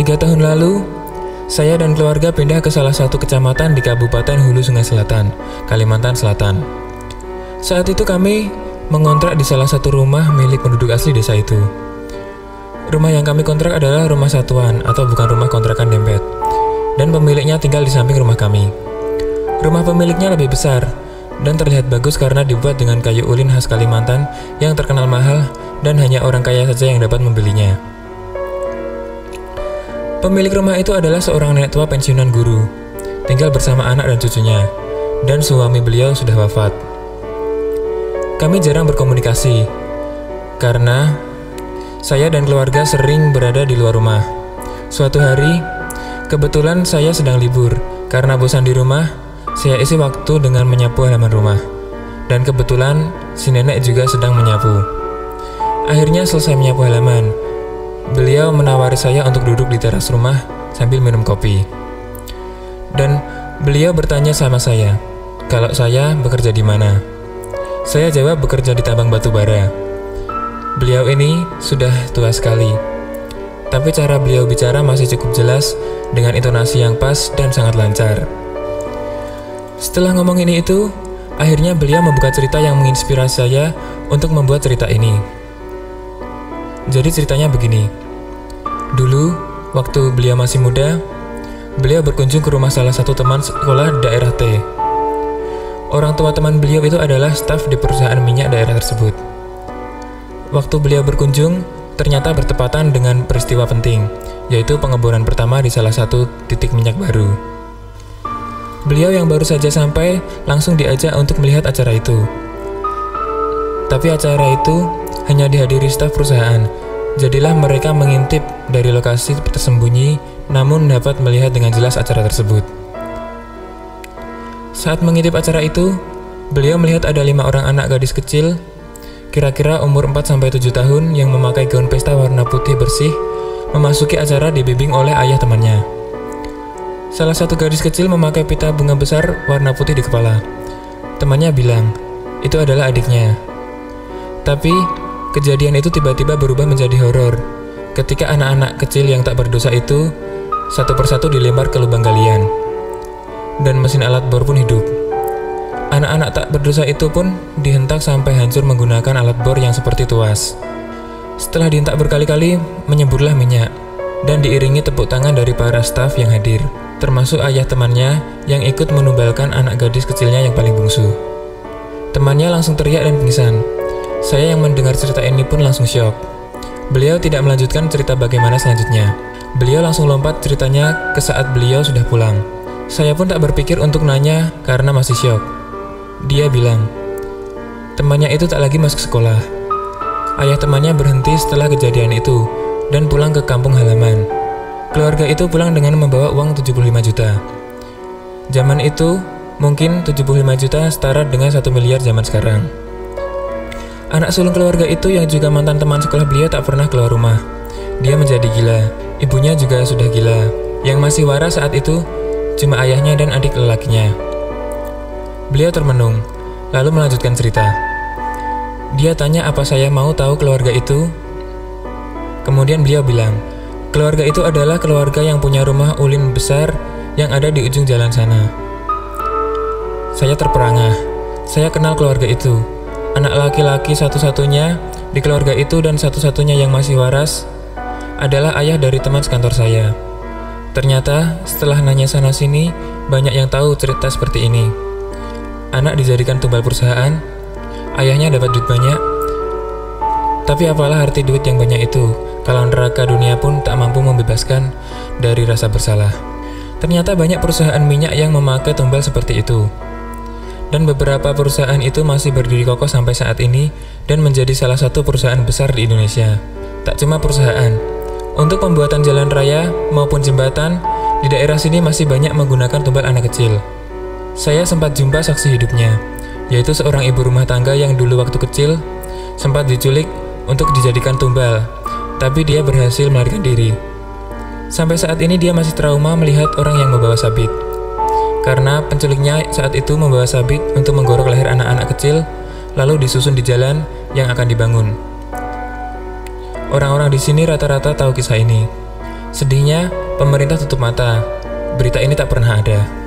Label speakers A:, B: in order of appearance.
A: Tiga tahun lalu, saya dan keluarga pindah ke salah satu kecamatan di Kabupaten Hulu Sungai Selatan, Kalimantan Selatan. Saat itu kami mengontrak di salah satu rumah milik penduduk asli desa itu. Rumah yang kami kontrak adalah rumah satuan atau bukan rumah kontrakan dempet. Dan pemiliknya tinggal di samping rumah kami. Rumah pemiliknya lebih besar dan terlihat bagus karena dibuat dengan kayu ulin khas Kalimantan yang terkenal mahal dan hanya orang kaya saja yang dapat membelinya. Pemilik rumah itu adalah seorang nenek tua pensiunan guru, tinggal bersama anak dan cucunya, dan suami beliau sudah wafat. Kami jarang berkomunikasi, karena saya dan keluarga sering berada di luar rumah. Suatu hari, kebetulan saya sedang libur, karena bosan di rumah, saya isi waktu dengan menyapu halaman rumah. Dan kebetulan, si nenek juga sedang menyapu. Akhirnya selesai menyapu halaman, Beliau menawari saya untuk duduk di teras rumah sambil minum kopi. Dan beliau bertanya sama saya, kalau saya bekerja di mana. Saya jawab bekerja di tambang batu bara. Beliau ini sudah tua sekali, tapi cara beliau bicara masih cukup jelas dengan intonasi yang pas dan sangat lancar. Setelah ngomong ini itu, akhirnya beliau membuka cerita yang menginspirasi saya untuk membuat cerita ini. Jadi ceritanya begini. Dulu, waktu beliau masih muda, beliau berkunjung ke rumah salah satu teman sekolah daerah T. Orang tua teman beliau itu adalah staf di perusahaan minyak daerah tersebut. Waktu beliau berkunjung, ternyata bertepatan dengan peristiwa penting, yaitu pengeboran pertama di salah satu titik minyak baru. Beliau yang baru saja sampai langsung diajak untuk melihat acara itu. Tapi acara itu hanya dihadiri staf perusahaan, Jadilah mereka mengintip dari lokasi tersembunyi, namun dapat melihat dengan jelas acara tersebut. Saat mengintip acara itu, beliau melihat ada lima orang anak gadis kecil, kira-kira umur 4-7 tahun yang memakai gaun pesta warna putih bersih, memasuki acara dibimbing oleh ayah temannya. Salah satu gadis kecil memakai pita bunga besar warna putih di kepala. Temannya bilang, itu adalah adiknya. Tapi, Kejadian itu tiba-tiba berubah menjadi horor ketika anak-anak kecil yang tak berdosa itu satu persatu dilempar ke lubang galian. Dan mesin alat bor pun hidup. Anak-anak tak berdosa itu pun dihentak sampai hancur menggunakan alat bor yang seperti tuas. Setelah dihentak berkali-kali, menyemburlah minyak dan diiringi tepuk tangan dari para staf yang hadir, termasuk ayah temannya yang ikut menumbalkan anak gadis kecilnya yang paling bungsu. Temannya langsung teriak dan pingsan, saya yang mendengar cerita ini pun langsung syok. Beliau tidak melanjutkan cerita bagaimana selanjutnya. Beliau langsung lompat ceritanya ke saat beliau sudah pulang. Saya pun tak berpikir untuk nanya karena masih syok. Dia bilang, temannya itu tak lagi masuk sekolah. Ayah temannya berhenti setelah kejadian itu dan pulang ke kampung halaman. Keluarga itu pulang dengan membawa uang 75 juta. Zaman itu, mungkin 75 juta setara dengan 1 miliar zaman sekarang. Anak sulung keluarga itu yang juga mantan teman sekolah beliau tak pernah keluar rumah. Dia menjadi gila. Ibunya juga sudah gila. Yang masih waras saat itu cuma ayahnya dan adik lelakinya. Beliau termenung, lalu melanjutkan cerita. Dia tanya apa saya mau tahu keluarga itu. Kemudian beliau bilang, keluarga itu adalah keluarga yang punya rumah ulin besar yang ada di ujung jalan sana. Saya terperangah. Saya kenal keluarga itu anak laki-laki satu-satunya di keluarga itu dan satu-satunya yang masih waras adalah ayah dari teman sekantor saya. Ternyata setelah nanya sana-sini, banyak yang tahu cerita seperti ini. Anak dijadikan tumbal perusahaan, ayahnya dapat duit banyak. Tapi apalah arti duit yang banyak itu, kalau neraka dunia pun tak mampu membebaskan dari rasa bersalah. Ternyata banyak perusahaan minyak yang memakai tumbal seperti itu dan beberapa perusahaan itu masih berdiri kokoh sampai saat ini dan menjadi salah satu perusahaan besar di Indonesia. Tak cuma perusahaan, untuk pembuatan jalan raya maupun jembatan, di daerah sini masih banyak menggunakan tumbal anak kecil. Saya sempat jumpa saksi hidupnya, yaitu seorang ibu rumah tangga yang dulu waktu kecil sempat diculik untuk dijadikan tumbal, tapi dia berhasil melarikan diri. Sampai saat ini dia masih trauma melihat orang yang membawa sabit karena penculiknya saat itu membawa sabit untuk menggorok leher anak-anak kecil, lalu disusun di jalan yang akan dibangun. Orang-orang di sini rata-rata tahu kisah ini. Sedihnya, pemerintah tutup mata. Berita ini tak pernah ada.